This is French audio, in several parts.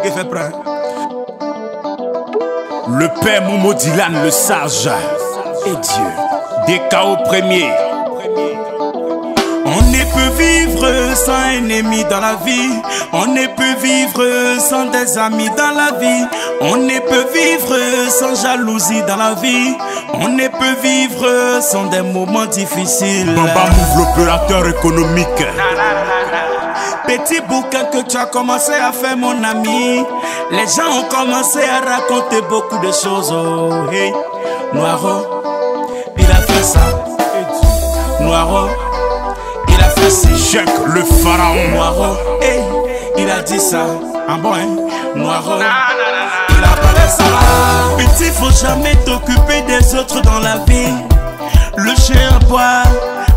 qui fait. Le père Momo Dylan, le sage. Et Dieu. Des chaos premiers. On ne peut vivre sans ennemi dans la vie. On ne peut vivre sans des amis dans la vie. On ne peut vivre sans jalousie dans la vie. On ne peut vivre sans des moments difficiles. Bamba Move, l'opérateur économique. Petit bouquin que tu as commencé à faire, mon ami. Les gens ont commencé à raconter beaucoup de choses. Oh, hey. Noiro, il a fait ça. Noiro, il a fait ci. Jacques le pharaon. Noiro, hey, il a dit ça. Ah bon, hein? Noiro, il a parlé ça. Petit, faut jamais t'occuper des autres dans la vie. Le chien boit,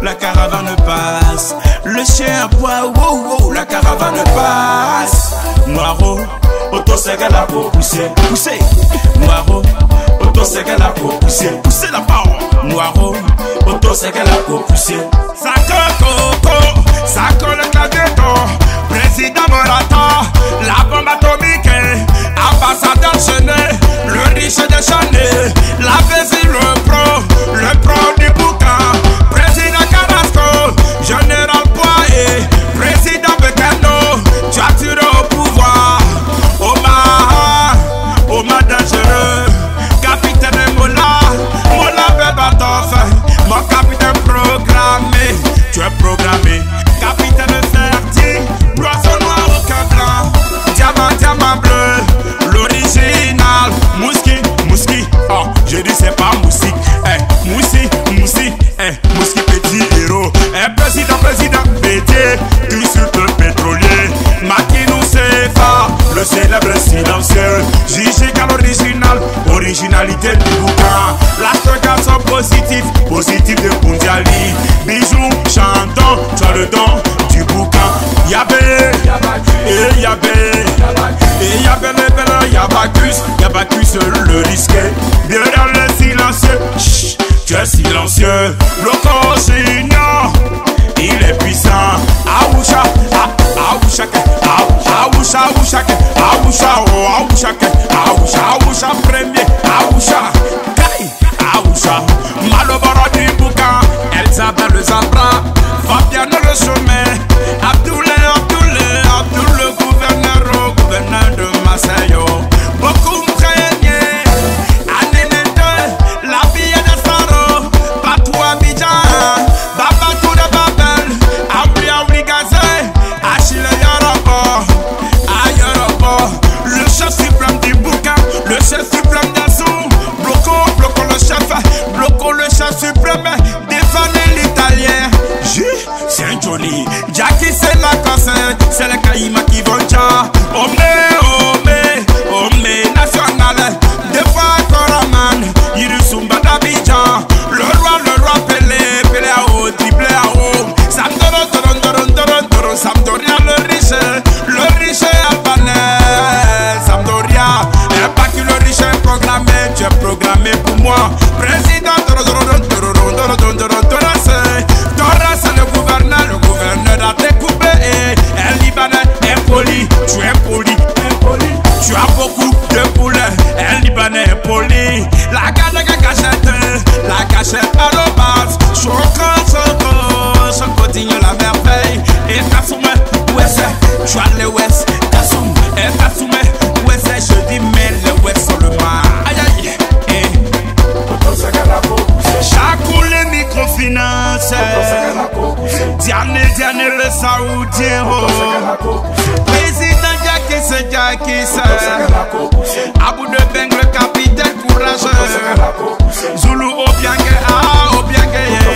la caravane passe. Le chien boit, wow, wow, la caravane passe. Noiro, auto c'est la peau, pousser, pousser. Noiro, auto c'est la peau, pousser, pousser la barre. Noiro, auto c'est la peau, pousser. Sako Coco, Sako le cadeto, président Morata, la bombe atomique, ambassadeur Chenet, le riche déchaîné, la Vési, l'original, Mouski, Mouski, oh, je dis c'est pas Moussi, eh, Moussi, Moussi, eh, Mouski petit héros, eh, président, président, pété, tout sur le pétrolier, Makinou Sefa, le célèbre silencieux, JG à l'original, originalité du bouquin, la stockade sont positifs, positif de Pundiali, aprender. Abidjan. Microfinance Diane Diane le Saoudien oh. Président Jackie c'est Jackie c'est Abou de Beng le capitaine courageux Zulu Obiange ah Obiange yeah.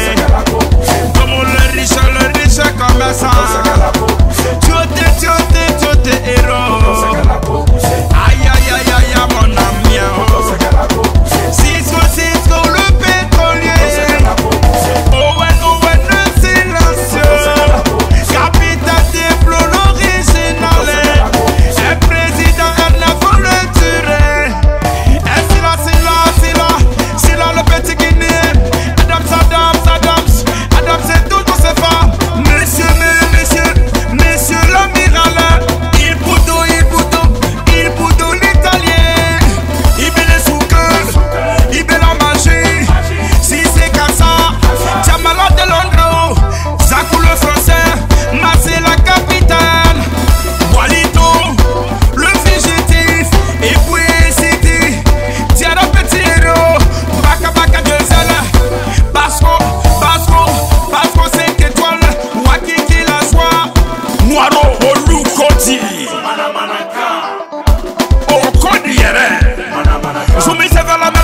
development.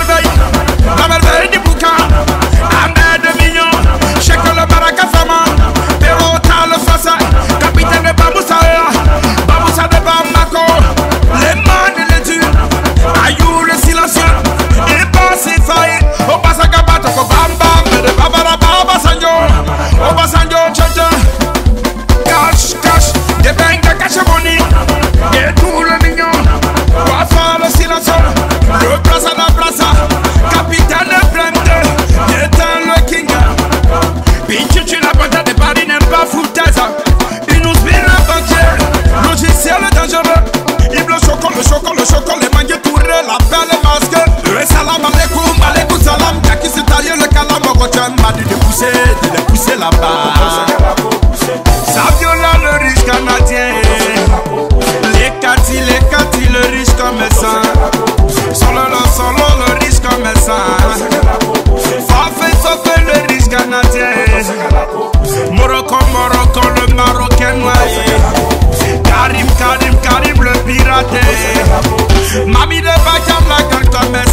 Mami dey buy jam like an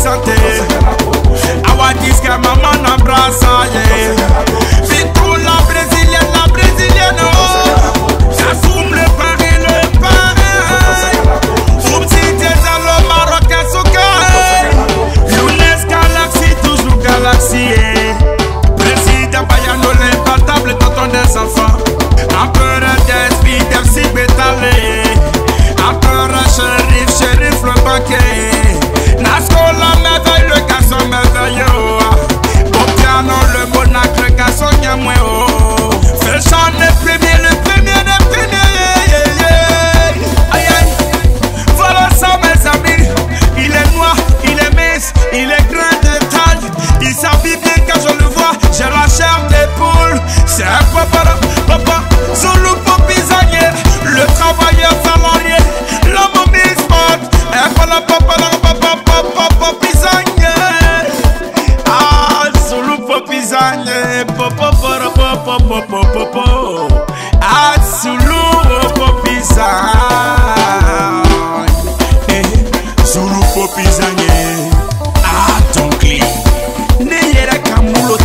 santé. Ah I want this girl, my man, I'm brassing.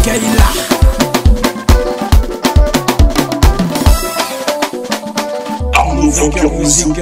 Keila. nouveau cœur musique.